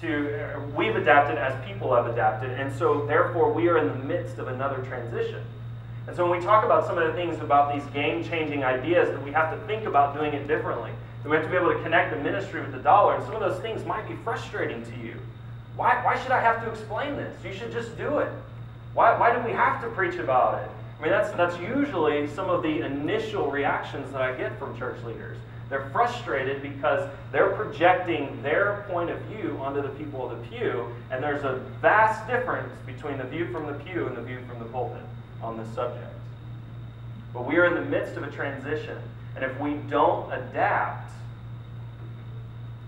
to, we've adapted as people have adapted, and so therefore we are in the midst of another transition. And so when we talk about some of the things about these game-changing ideas that we have to think about doing it differently, that we have to be able to connect the ministry with the dollar, and some of those things might be frustrating to you. Why, why should I have to explain this? You should just do it. Why, why do we have to preach about it? I mean, that's, that's usually some of the initial reactions that I get from church leaders. They're frustrated because they're projecting their point of view onto the people of the pew, and there's a vast difference between the view from the pew and the view from the pulpit on this subject. But we are in the midst of a transition, and if we don't adapt,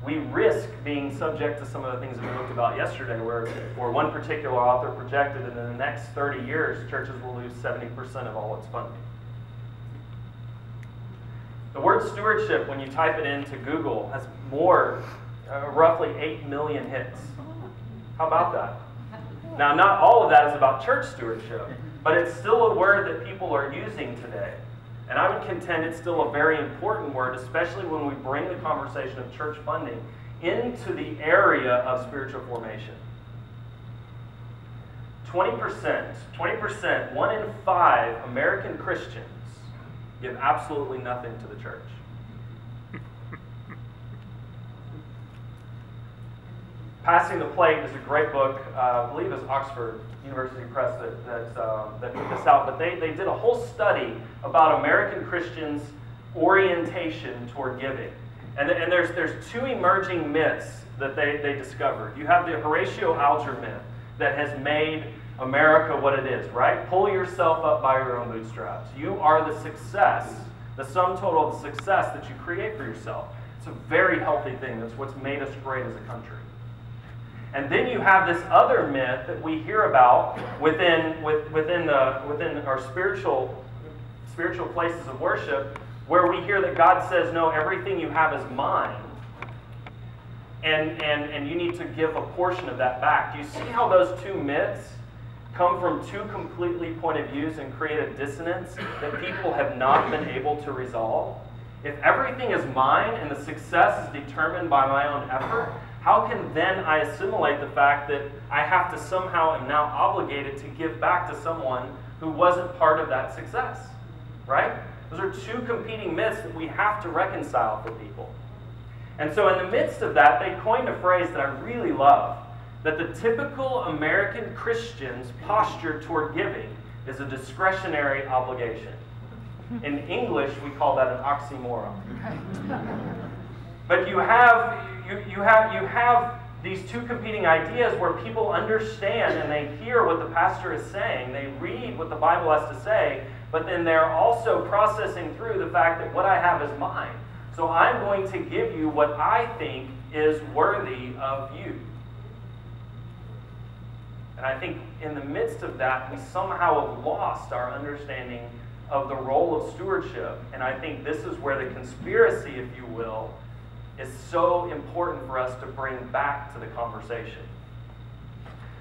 we risk being subject to some of the things that we looked about yesterday, where, where one particular author projected that in the next 30 years, churches will lose 70% of all its funding. The word stewardship, when you type it into Google, has more, uh, roughly 8 million hits. How about that? Now, not all of that is about church stewardship, but it's still a word that people are using today. And I would contend it's still a very important word, especially when we bring the conversation of church funding into the area of spiritual formation. 20%, 20%, one in five American Christians give absolutely nothing to the church. Passing the Plate is a great book. Uh, I believe it's Oxford University Press that, that, uh, that put this out. But they, they did a whole study about American Christians' orientation toward giving. And, and there's, there's two emerging myths that they, they discovered. You have the Horatio Alger myth that has made America what it is, right? Pull yourself up by your own bootstraps. You are the success, the sum total of the success that you create for yourself. It's a very healthy thing. That's what's made us great as a country. And then you have this other myth that we hear about within, with, within, the, within our spiritual, spiritual places of worship, where we hear that God says, No, everything you have is mine. And, and, and you need to give a portion of that back. Do you see how those two myths come from two completely point of views and create a dissonance that people have not been able to resolve? If everything is mine and the success is determined by my own effort, how can then I assimilate the fact that I have to somehow am now obligated to give back to someone who wasn't part of that success? Right? Those are two competing myths that we have to reconcile for people. And so, in the midst of that, they coined a phrase that I really love that the typical American Christian's posture toward giving is a discretionary obligation. In English, we call that an oxymoron. But you have you, you, have, you have these two competing ideas where people understand and they hear what the pastor is saying, they read what the Bible has to say, but then they're also processing through the fact that what I have is mine. So I'm going to give you what I think is worthy of you. And I think in the midst of that, we somehow have lost our understanding of the role of stewardship. And I think this is where the conspiracy, if you will, is so important for us to bring back to the conversation.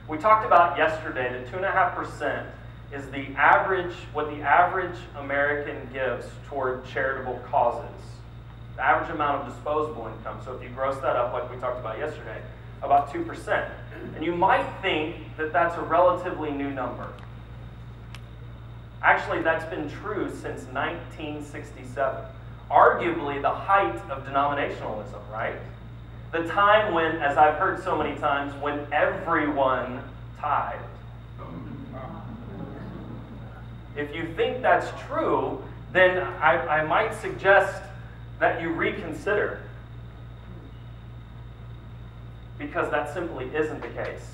We talked about yesterday that 2.5% is the average, what the average American gives toward charitable causes. The average amount of disposable income. So if you gross that up, like we talked about yesterday, about 2%. And you might think that that's a relatively new number. Actually, that's been true since 1967 arguably the height of denominationalism, right? The time when, as I've heard so many times, when everyone tithed. If you think that's true, then I, I might suggest that you reconsider. Because that simply isn't the case.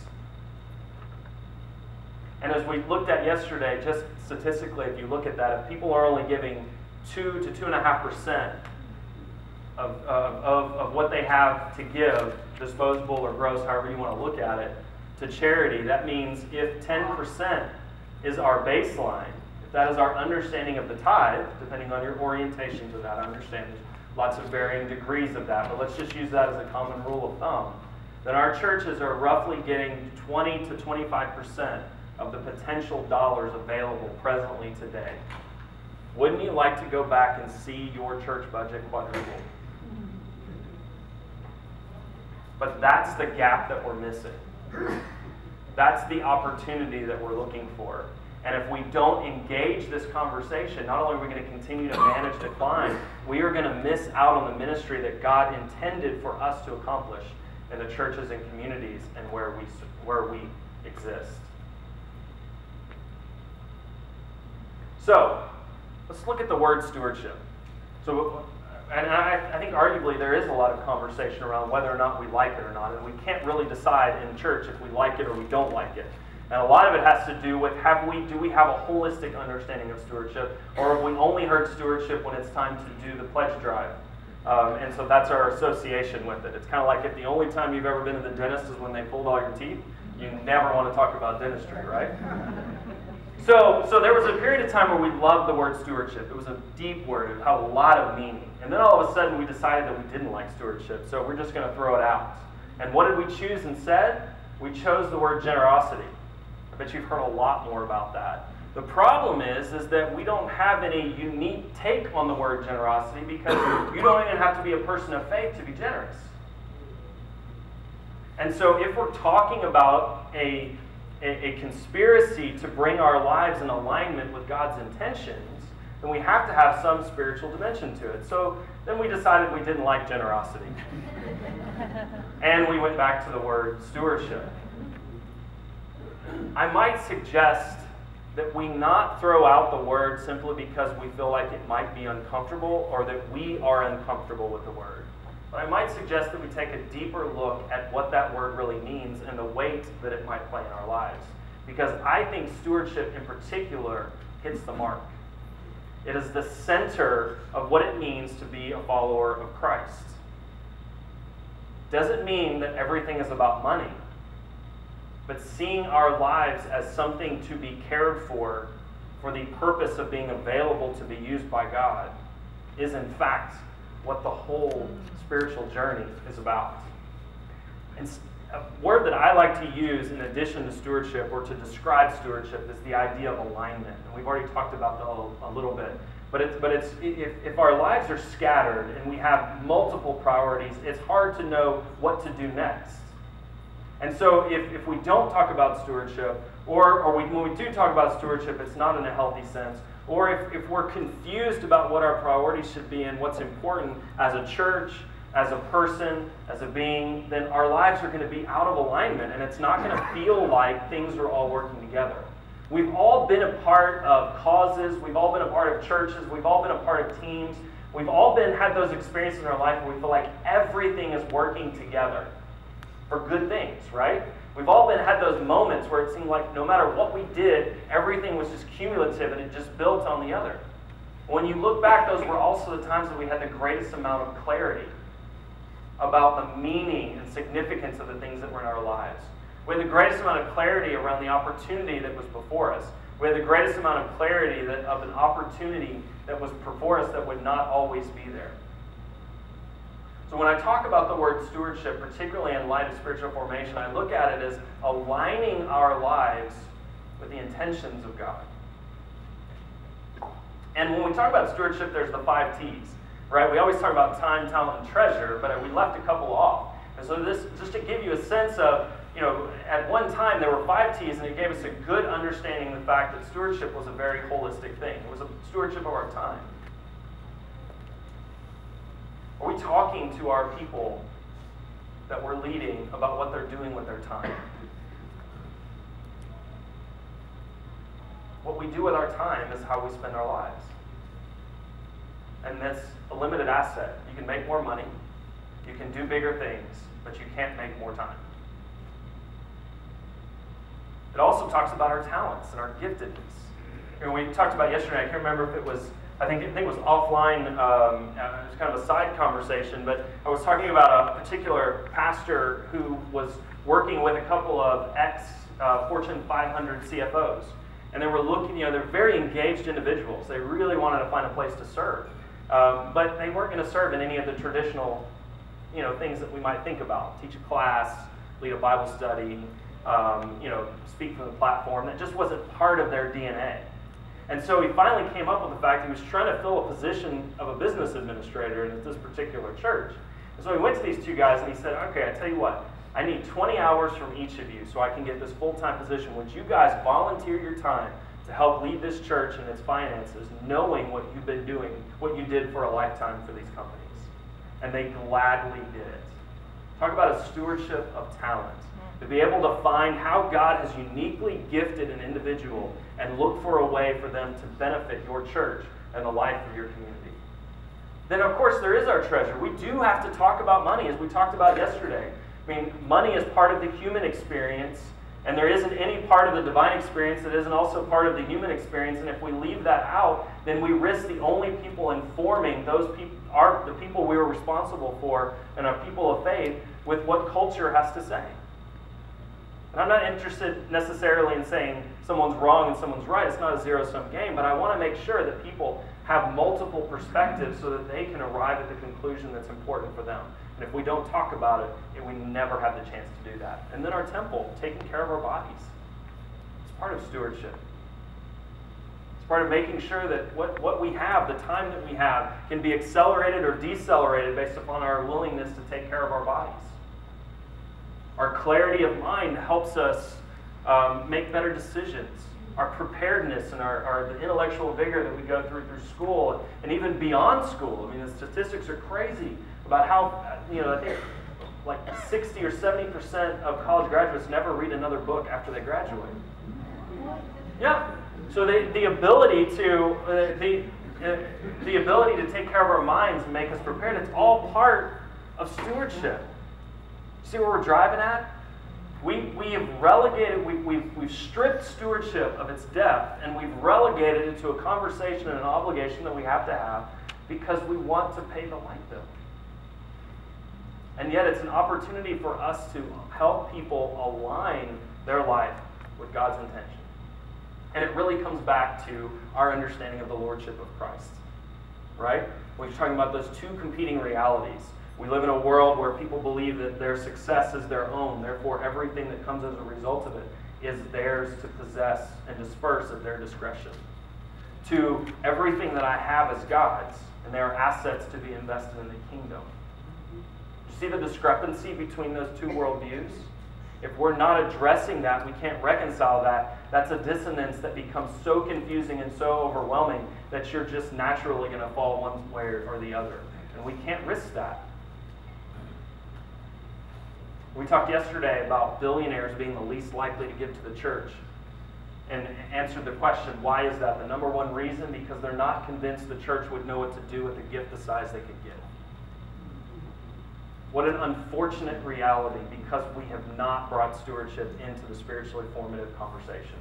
And as we looked at yesterday, just statistically, if you look at that, if people are only giving two to two and a half percent of, of, of what they have to give, disposable or gross, however you want to look at it, to charity. That means if 10% is our baseline, if that is our understanding of the tithe, depending on your orientation to that, I understand there's lots of varying degrees of that, but let's just use that as a common rule of thumb, then our churches are roughly getting 20 to 25% of the potential dollars available presently today. Wouldn't you like to go back and see your church budget quadruple? But that's the gap that we're missing. That's the opportunity that we're looking for. And if we don't engage this conversation, not only are we going to continue to manage decline, we are going to miss out on the ministry that God intended for us to accomplish in the churches and communities and where we, where we exist. So, let's look at the word stewardship. So, and I, I, think arguably there is a lot of conversation around whether or not we like it or not, and we can't really decide in church if we like it or we don't like it. And a lot of it has to do with have we do we have a holistic understanding of stewardship, or have we only heard stewardship when it's time to do the pledge drive? Um, and so that's our association with it. It's kind of like if the only time you've ever been to the dentist is when they pulled all your teeth, you never want to talk about dentistry, right? So, so there was a period of time where we loved the word stewardship. It was a deep word. It had a lot of meaning. And then all of a sudden we decided that we didn't like stewardship, so we're just going to throw it out. And what did we choose instead? We chose the word generosity. I bet you've heard a lot more about that. The problem is, is that we don't have any unique take on the word generosity because you don't even have to be a person of faith to be generous. And so if we're talking about a a, a conspiracy to bring our lives in alignment with God's intentions, then we have to have some spiritual dimension to it. So then we decided we didn't like generosity. and we went back to the word stewardship. I might suggest that we not throw out the word simply because we feel like it might be uncomfortable or that we are uncomfortable with the word. But I might suggest that we take a deeper look at what that word really means and the weight that it might play in our lives. Because I think stewardship in particular hits the mark. It is the center of what it means to be a follower of Christ. Doesn't mean that everything is about money, but seeing our lives as something to be cared for for the purpose of being available to be used by God is in fact what the whole spiritual journey is about. And a word that I like to use in addition to stewardship or to describe stewardship is the idea of alignment. And we've already talked about that a little bit. But it's, but it's if, if our lives are scattered and we have multiple priorities, it's hard to know what to do next. And so if, if we don't talk about stewardship, or, or we, when we do talk about stewardship, it's not in a healthy sense, or if, if we're confused about what our priorities should be and what's important as a church, as a person, as a being, then our lives are going to be out of alignment and it's not going to feel like things are all working together. We've all been a part of causes, we've all been a part of churches, we've all been a part of teams. We've all been had those experiences in our life where we feel like everything is working together for good things, right? We've all been had those moments where it seemed like no matter what we did, everything was just cumulative and it just built on the other. When you look back, those were also the times that we had the greatest amount of clarity about the meaning and significance of the things that were in our lives. We had the greatest amount of clarity around the opportunity that was before us. We had the greatest amount of clarity that, of an opportunity that was before us that would not always be there. So when I talk about the word stewardship, particularly in light of spiritual formation, I look at it as aligning our lives with the intentions of God. And when we talk about stewardship, there's the five T's, right? We always talk about time, talent, and treasure, but we left a couple off. And so this, just to give you a sense of, you know, at one time there were five T's, and it gave us a good understanding of the fact that stewardship was a very holistic thing. It was a stewardship of our time. Are we talking to our people that we're leading about what they're doing with their time? What we do with our time is how we spend our lives. And that's a limited asset. You can make more money, you can do bigger things, but you can't make more time. It also talks about our talents and our giftedness. And we talked about yesterday, I can't remember if it was I think, I think it was offline, um, uh, it was kind of a side conversation, but I was talking about a particular pastor who was working with a couple of ex uh, Fortune 500 CFOs. And they were looking, you know, they're very engaged individuals. They really wanted to find a place to serve. Um, but they weren't going to serve in any of the traditional, you know, things that we might think about. Teach a class, lead a Bible study, um, you know, speak from the platform. That just wasn't part of their DNA. And so he finally came up with the fact he was trying to fill a position of a business administrator at this particular church. And so he went to these two guys and he said, okay, I tell you what, I need 20 hours from each of you so I can get this full time position. Would you guys volunteer your time to help lead this church and its finances, knowing what you've been doing, what you did for a lifetime for these companies? And they gladly did it. Talk about a stewardship of talent. To be able to find how God has uniquely gifted an individual and look for a way for them to benefit your church and the life of your community. Then, of course, there is our treasure. We do have to talk about money, as we talked about yesterday. I mean, money is part of the human experience, and there isn't any part of the divine experience that isn't also part of the human experience. And if we leave that out, then we risk the only people informing those people, the people we are responsible for, and our people of faith, with what culture has to say. And I'm not interested necessarily in saying someone's wrong and someone's right. It's not a zero sum game, but I want to make sure that people have multiple perspectives so that they can arrive at the conclusion that's important for them. And if we don't talk about it, we never have the chance to do that. And then our temple, taking care of our bodies. It's part of stewardship. It's part of making sure that what, what we have, the time that we have, can be accelerated or decelerated based upon our willingness to take care of our bodies. Our clarity of mind helps us um, make better decisions. Our preparedness and our, our the intellectual vigor that we go through through school and even beyond school. I mean, the statistics are crazy about how, you know, I think like 60 or 70 percent of college graduates never read another book after they graduate. Yeah. So the, the ability to uh, the uh, the ability to take care of our minds and make us prepared, it's all part of stewardship. See where we're driving at? We, we have relegated, we, we've, we've stripped stewardship of its depth, and we've relegated it to a conversation and an obligation that we have to have because we want to pay the light bill. And yet, it's an opportunity for us to help people align their life with God's intention. And it really comes back to our understanding of the Lordship of Christ. Right? We're talking about those two competing realities. We live in a world where people believe that their success is their own, therefore, everything that comes as a result of it is theirs to possess and disperse at their discretion. To everything that I have is God's, and they are assets to be invested in the kingdom. You see the discrepancy between those two worldviews? If we're not addressing that, we can't reconcile that. That's a dissonance that becomes so confusing and so overwhelming that you're just naturally going to fall one way or the other. And we can't risk that. We talked yesterday about billionaires being the least likely to give to the church and answered the question why is that? The number one reason because they're not convinced the church would know what to do with a gift the size they could give. What an unfortunate reality because we have not brought stewardship into the spiritually formative conversation.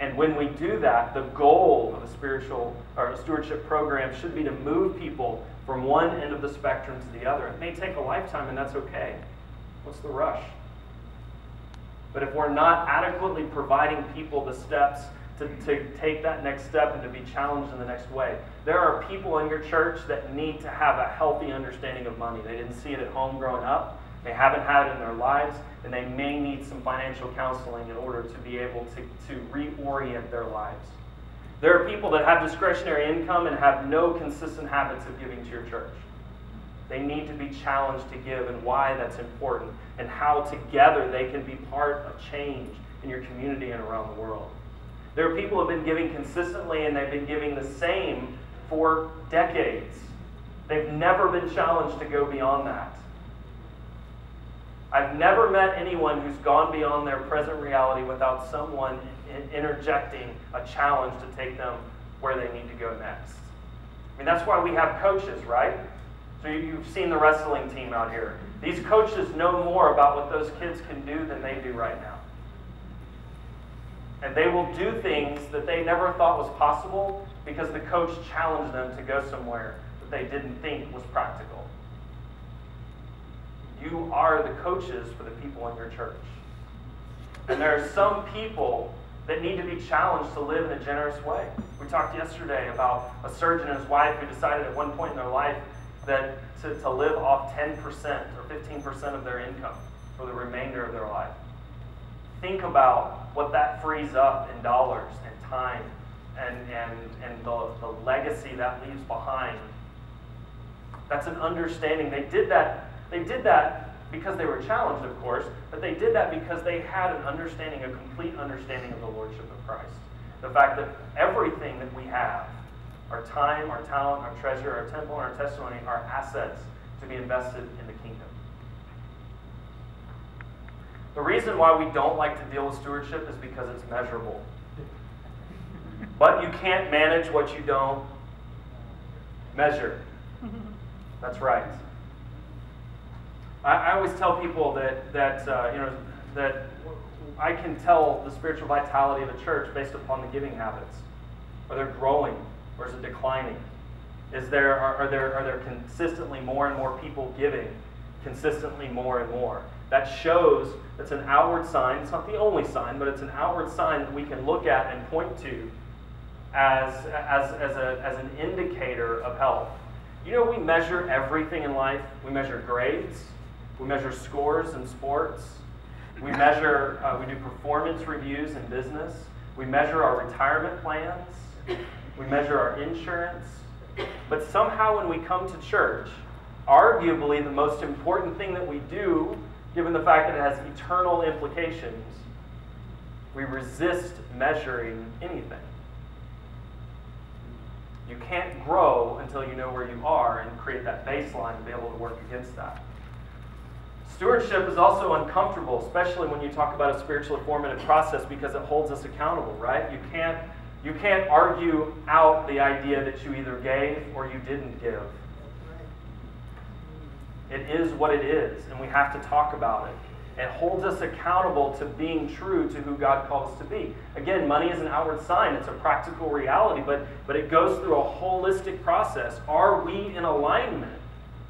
And when we do that, the goal of a spiritual or a stewardship program should be to move people from one end of the spectrum to the other. It may take a lifetime, and that's okay. What's the rush? But if we're not adequately providing people the steps to, to take that next step and to be challenged in the next way, there are people in your church that need to have a healthy understanding of money. They didn't see it at home growing up, they haven't had it in their lives, and they may need some financial counseling in order to be able to, to reorient their lives. There are people that have discretionary income and have no consistent habits of giving to your church. They need to be challenged to give and why that's important and how together they can be part of change in your community and around the world. There are people who have been giving consistently and they've been giving the same for decades. They've never been challenged to go beyond that. I've never met anyone who's gone beyond their present reality without someone interjecting a challenge to take them where they need to go next. I mean, that's why we have coaches, right? So you've seen the wrestling team out here. These coaches know more about what those kids can do than they do right now. And they will do things that they never thought was possible because the coach challenged them to go somewhere that they didn't think was practical. You are the coaches for the people in your church. And there are some people that need to be challenged to live in a generous way. We talked yesterday about a surgeon and his wife who decided at one point in their life that to, to live off 10% or 15% of their income for the remainder of their life. Think about what that frees up in dollars and time and, and, and the, the legacy that leaves behind That's an understanding. They did that. They did that because they were challenged, of course, but they did that because they had an understanding, a complete understanding of the Lordship of Christ. The fact that everything that we have, our time, our talent, our treasure, our temple, and our testimony, are assets to be invested in the kingdom. The reason why we don't like to deal with stewardship is because it's measurable. But you can't manage what you don't measure. That's right. I, I always tell people that that uh, you know that I can tell the spiritual vitality of a church based upon the giving habits. Are they growing or is it declining? Is there are, are there are there consistently more and more people giving, consistently more and more? That shows it's an outward sign. It's not the only sign, but it's an outward sign that we can look at and point to as, as, as, a, as an indicator of health. You know, we measure everything in life. We measure grades, we measure scores in sports, we measure, uh, we do performance reviews in business, we measure our retirement plans, we measure our insurance. But somehow, when we come to church, arguably the most important thing that we do, given the fact that it has eternal implications, we resist measuring anything. You can't grow until you know where you are and create that baseline to be able to work against that. Stewardship is also uncomfortable, especially when you talk about a spiritually formative process because it holds us accountable, right? You can't you can't argue out the idea that you either gave or you didn't give. It is what it is, and we have to talk about it. It holds us accountable to being true to who God calls us to be. Again, money is an outward sign, it's a practical reality, but, but it goes through a holistic process. Are we in alignment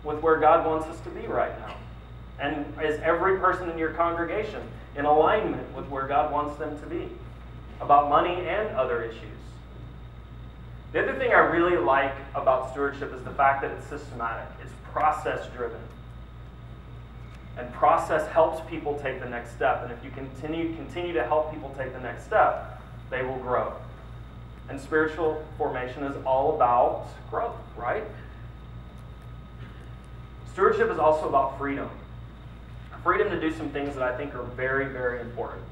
with where God wants us to be right now? And is every person in your congregation in alignment with where God wants them to be about money and other issues? The other thing I really like about stewardship is the fact that it's systematic, it's process driven. And process helps people take the next step. And if you continue, continue to help people take the next step, they will grow. And spiritual formation is all about growth, right? Stewardship is also about freedom. Freedom to do some things that I think are very, very important.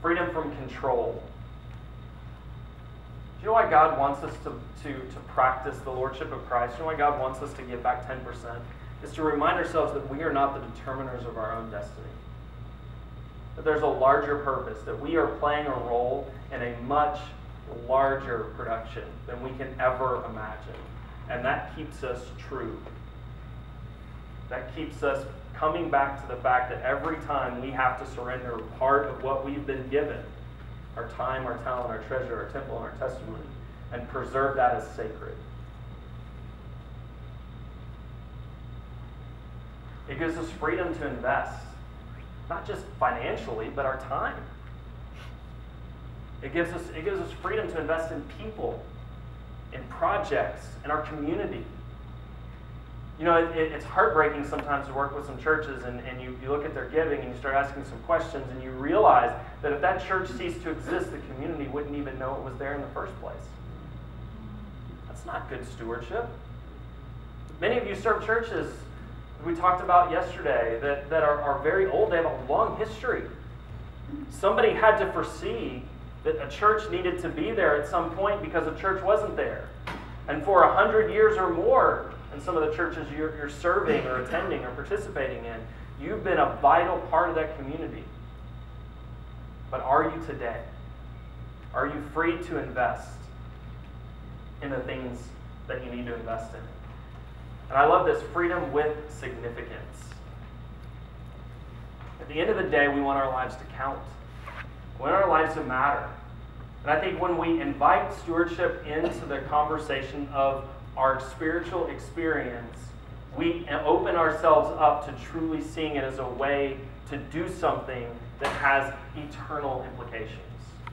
Freedom from control. Do you know why God wants us to, to, to practice the Lordship of Christ? Do you know why God wants us to give back 10%? is to remind ourselves that we are not the determiners of our own destiny. That there's a larger purpose, that we are playing a role in a much larger production than we can ever imagine. And that keeps us true. That keeps us coming back to the fact that every time we have to surrender part of what we've been given our time, our talent, our treasure, our temple, and our testimony and preserve that as sacred. It gives us freedom to invest, not just financially, but our time. It gives us, it gives us freedom to invest in people, in projects, in our community. You know, it, it, it's heartbreaking sometimes to work with some churches and, and you, you look at their giving and you start asking some questions and you realize that if that church ceased to exist, the community wouldn't even know it was there in the first place. That's not good stewardship. Many of you serve churches we talked about yesterday that, that are, are very old. They have a long history. Somebody had to foresee that a church needed to be there at some point because a church wasn't there. And for a hundred years or more, in some of the churches you're, you're serving or attending or participating in, you've been a vital part of that community. But are you today? Are you free to invest in the things that you need to invest in? And I love this freedom with significance. At the end of the day, we want our lives to count. We want our lives to matter. And I think when we invite stewardship into the conversation of our spiritual experience, we open ourselves up to truly seeing it as a way to do something that has eternal implications.